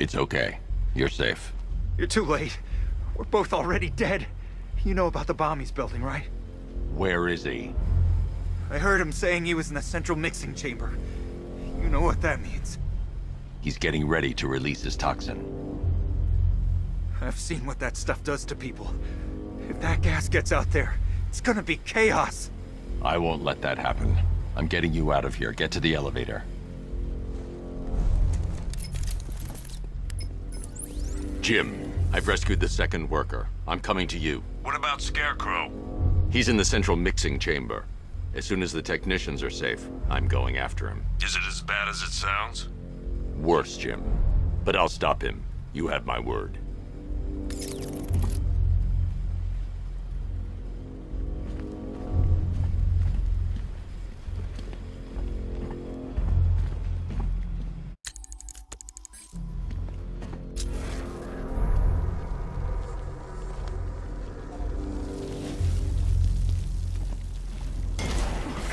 It's okay. You're safe. You're too late. We're both already dead. You know about the bomb he's building, right? Where is he? I heard him saying he was in the central mixing chamber. You know what that means. He's getting ready to release his toxin. I've seen what that stuff does to people. If that gas gets out there, it's gonna be chaos. I won't let that happen. I'm getting you out of here. Get to the elevator. Jim, I've rescued the second worker. I'm coming to you. What about Scarecrow? He's in the central mixing chamber. As soon as the technicians are safe, I'm going after him. Is it as bad as it sounds? Worse, Jim. But I'll stop him. You have my word.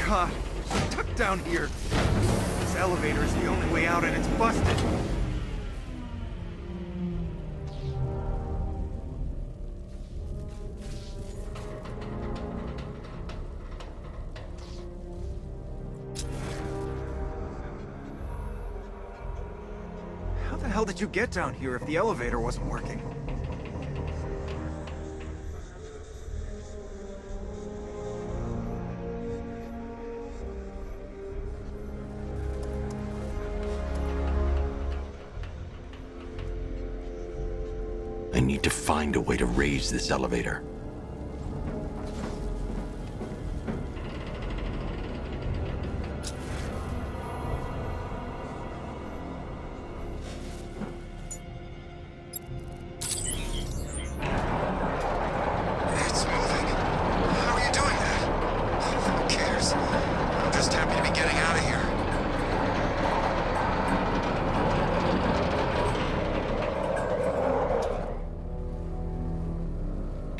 God, I'm down here. This elevator is the only way out and it's busted. How the hell did you get down here if the elevator wasn't working? Find a way to raise this elevator.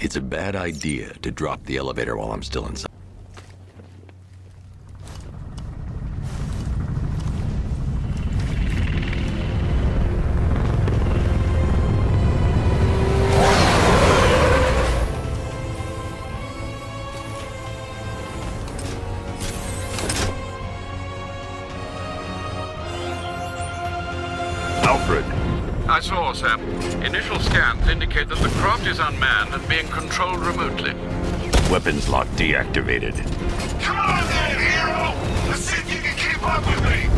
It's a bad idea to drop the elevator while I'm still inside. I. Initial scans indicate that the craft is unmanned and being controlled remotely. weapons lock deactivated. Come on then, hero! Let's see if you can keep up with me!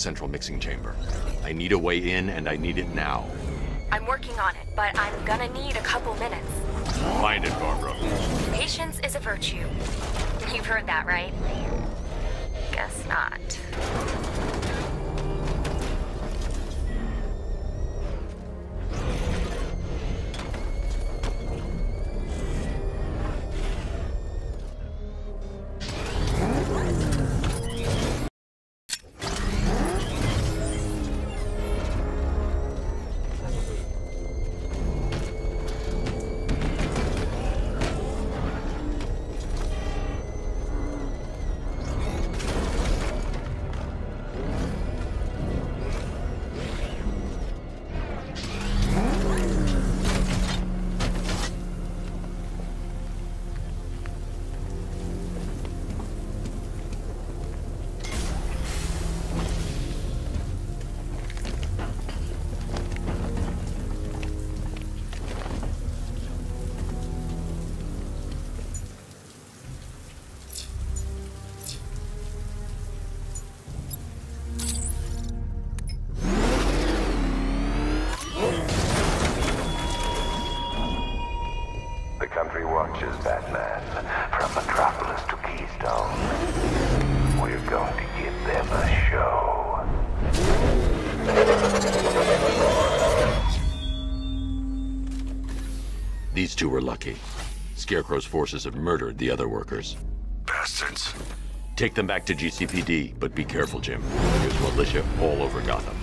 Central mixing chamber. I need a way in, and I need it now. I'm working on it, but I'm gonna need a couple minutes. Find it, Barbara. Patience is a virtue. You've heard that, right? Guess not. These two were lucky. Scarecrow's forces have murdered the other workers. Bastards. Take them back to GCPD, but be careful, Jim. There's militia all over Gotham.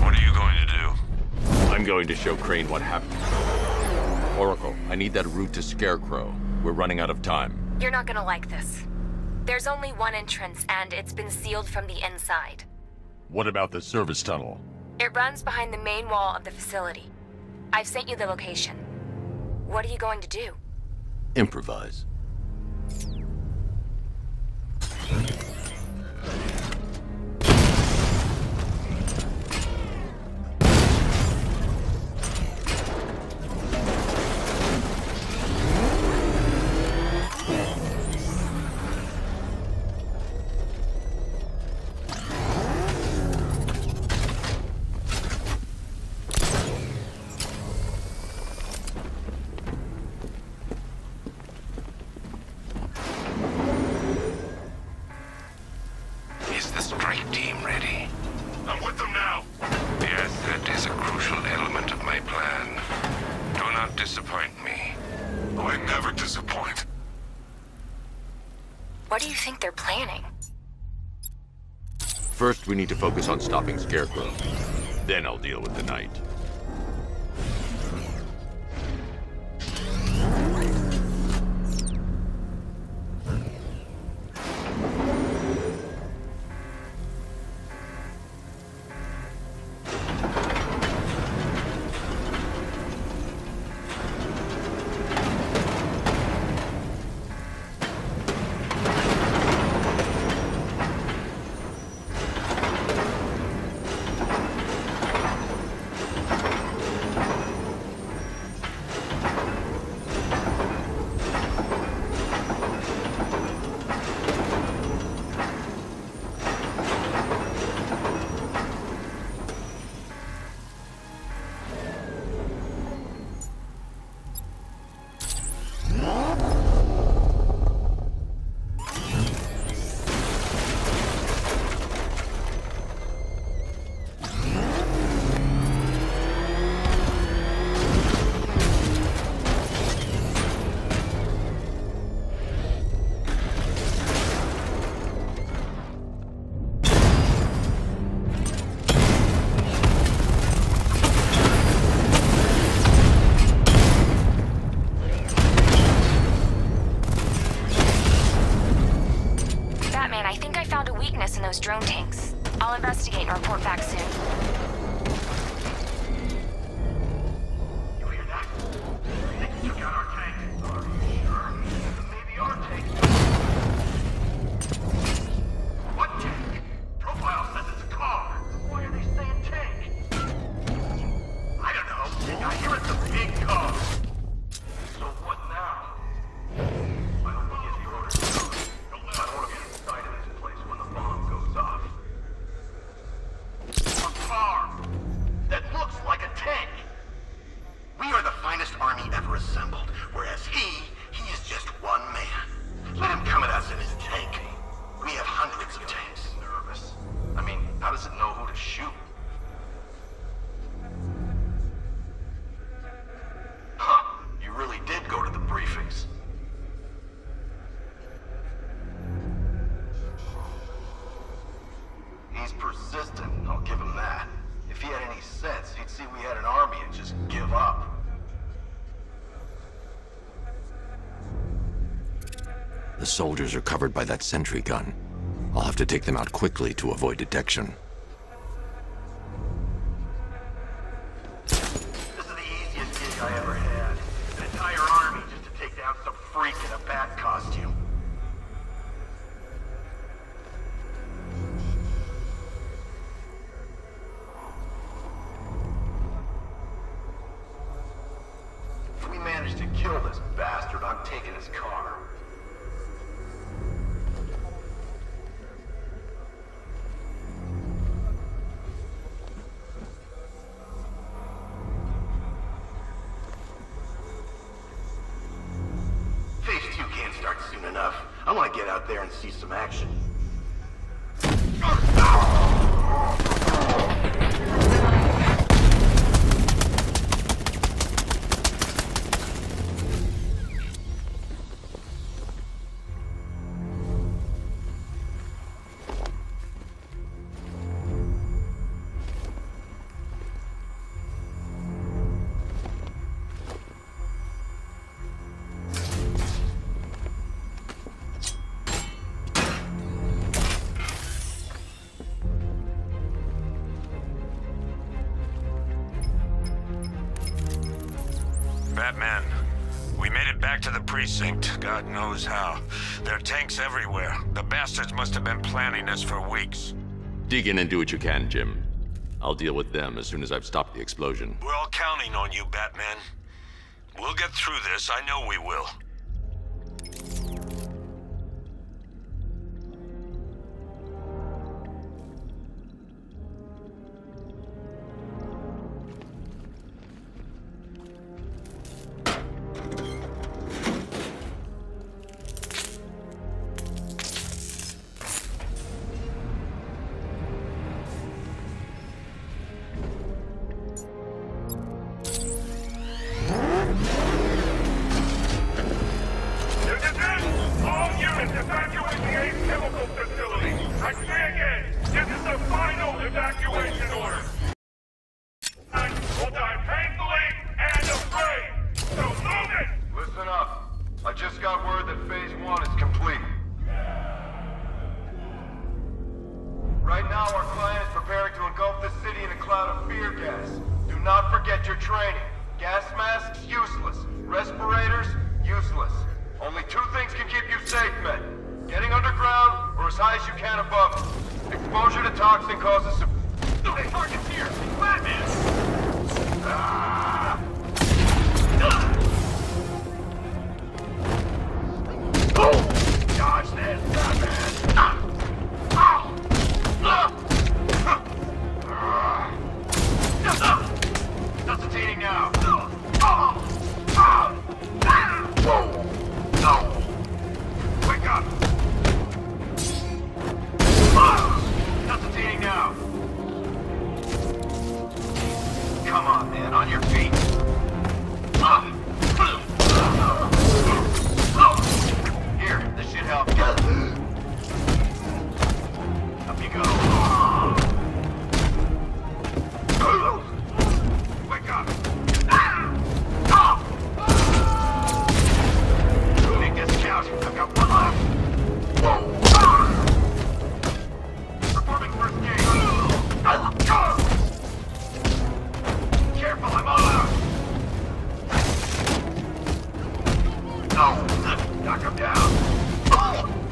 What are you going to do? I'm going to show Crane what happened. Oracle, I need that route to Scarecrow. We're running out of time. You're not gonna like this. There's only one entrance, and it's been sealed from the inside. What about the service tunnel? It runs behind the main wall of the facility. I've sent you the location. What are you going to do? Improvise. First, we need to focus on stopping Scarecrow. Then I'll deal with the Knight. Weakness in those drone tanks. I'll investigate and report back soon. Soldiers are covered by that sentry gun. I'll have to take them out quickly to avoid detection. This is the easiest gig I ever had. An entire army just to take down some freak in a I want to get out there and see some action. Precinct, God knows how. There are tanks everywhere. The bastards must have been planning this for weeks. Dig in and do what you can, Jim. I'll deal with them as soon as I've stopped the explosion. We're all counting on you, Batman. We'll get through this, I know we will. Right now, our client is preparing to engulf the city in a cloud of fear gas. Do not forget your training. Gas masks, useless. Respirators, useless. Only two things can keep you safe, men. Getting underground, or as high as you can above it. Exposure to toxin causes... Hey, target's here! Batman! No! Knock him down!